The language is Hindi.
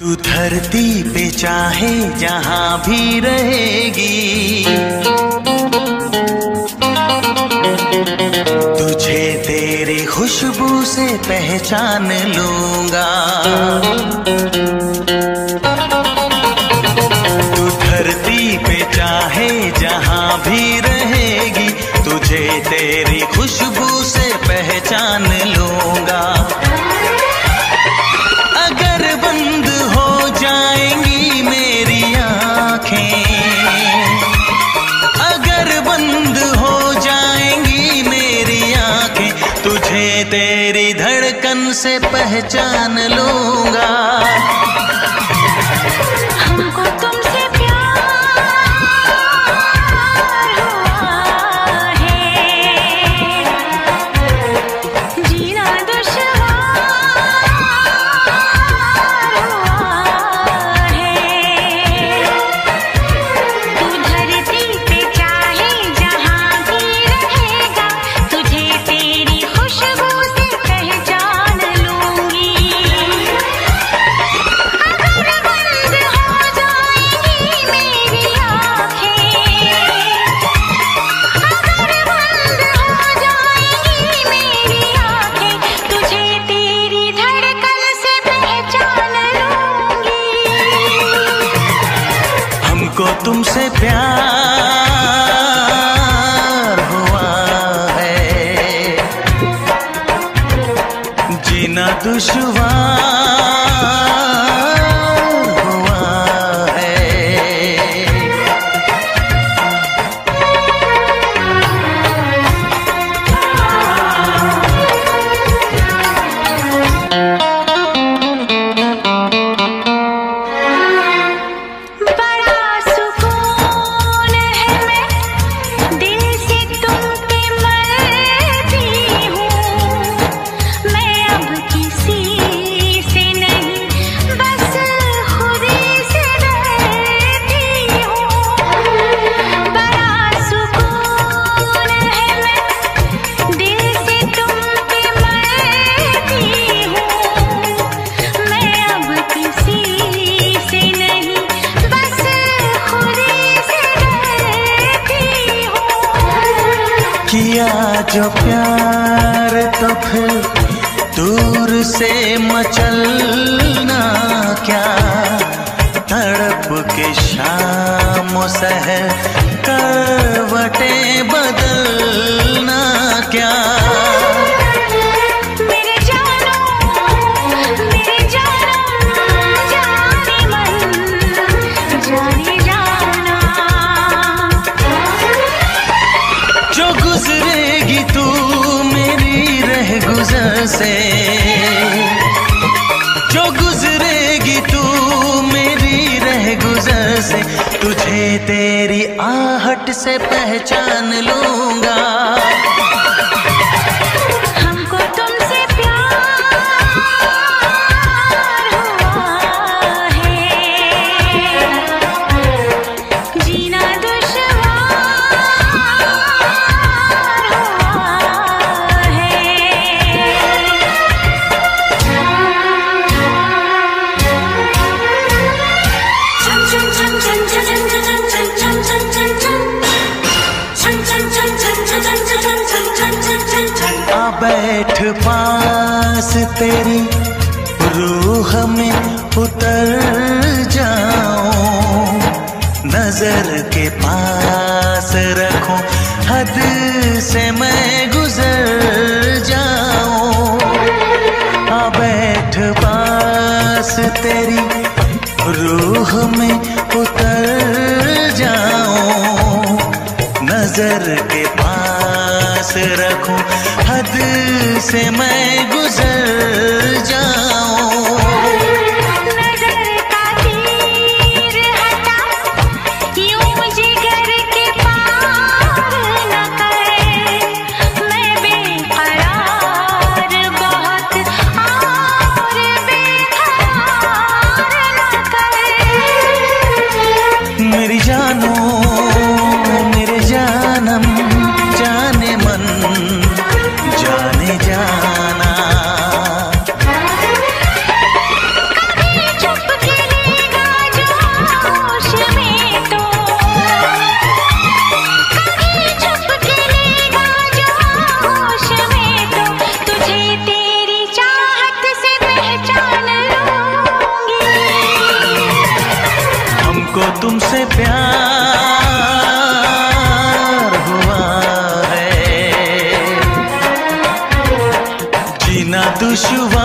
तू धरती पे चाहे जहाँ भी रहेगी। तुझे तेरी खुशबू से पहचान लूँगा। तू धरती पे चाहे जहाँ भी रहेगी, तुझे तेरी खुशबू से पहचान लूँगा। तेरी धड़कन से पहचान लूँगा। do chuvão किया जो प्यार तो फिर दूर से मचलना क्या? तड़प के शाम सहर करवटे बदलना क्या? से। जो गुजरेगी तू मेरी रह गुजर से तुझे तेरी आहट से पहचान लूँगा। पास तेरी रूह में उतर जाऊँ। नज़र के पास रखो, हद से मैं गुजर जाऊँ। आ बैठ पास तेरी रूह में उतर जाऊँ। नज़र रखूँ। हद से मैं गुजर जाऊँ। खुश हुआ